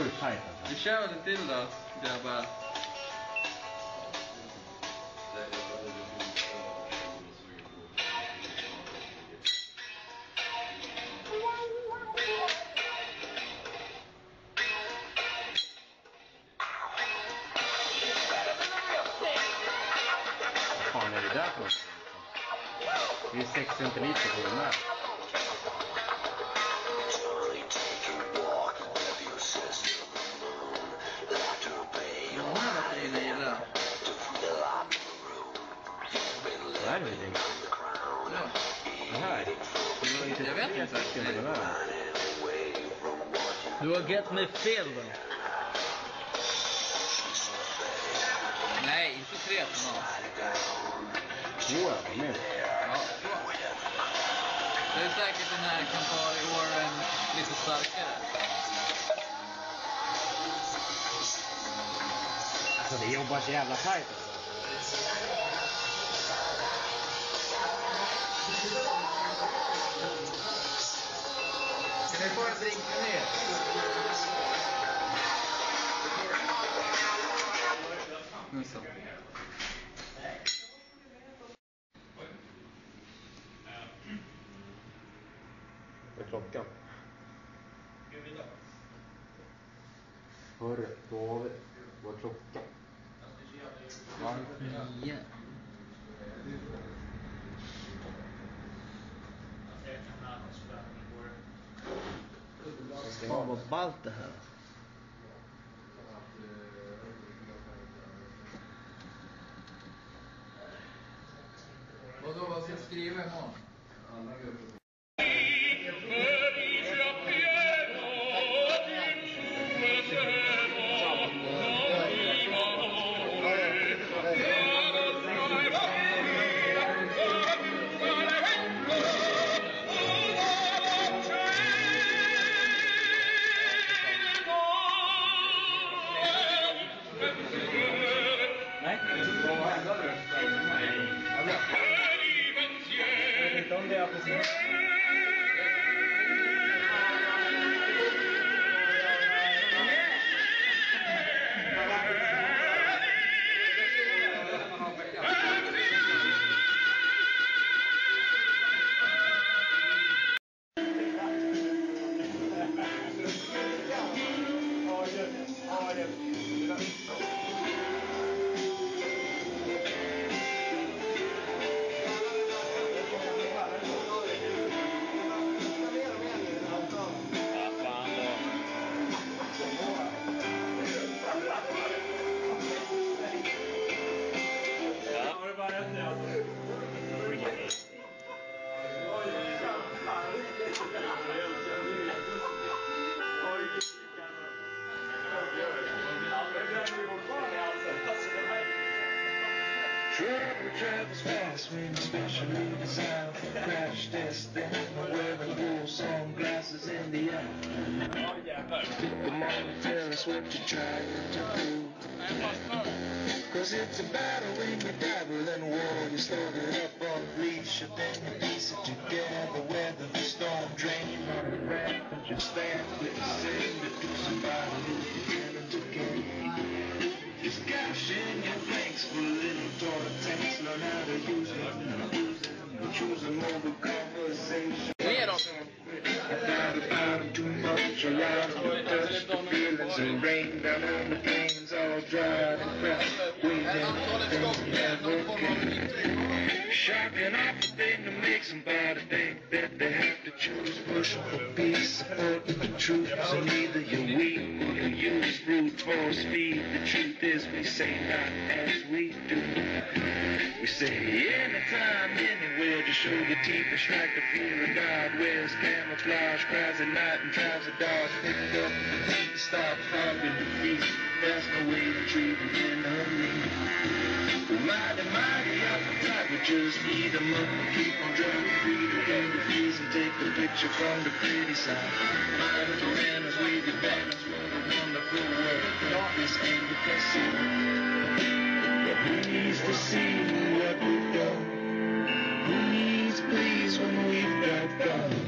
sjukt tajt alltså. Vi kör en till då, grabbar. Vad fan är det där för något? Det är 6 centiliter på den där. Jag vet inte. Du har gett mig fel då. Nej, inte tre tonnage. Två ja, de är. Ja, två. Det är säkert den här Campari Oren lite starkare. Alltså det jobbar så jävla tajt alltså. Kan ni få en ner? Nu så. Vad är klockan? Hörru, David. Vad är klockan? Fan vad ballt det här. Vadå, vad ska jag skriva imorgon? Trouble travels fast when especially designed for crash testing. Wearing wool sunglasses in the eye. Come on, tell us what you tried to do. Cause it's a battle when you dabble in war. You start it up on leash, and then you piece it together. Weather the storm, drain on the and just stand with the it to somebody It down on the plains all dried and. We never, never, never, never, never, never, never, never, never, supporting the truth. So neither you're weak or you use brute force feed. The truth is we say not as we do. We say anytime, anywhere to show the teeth and strike the fear of God. Wears camouflage, cries at night and drives a dodge. Pick up the beat, stop hugging the feast. That's no way to treat an enemy. Mighty up just eat 'em up and keep on driving end the fees and take the picture from the pretty side. Mighty bananas, wave your banners, what a wonderful world. Darkness the casino. But who needs to see what we've done? Who needs please when we've got